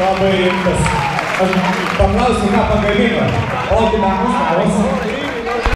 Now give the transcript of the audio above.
Labai rimtas. Aš paklausiu, ką pagamino. Ogi man užgavos.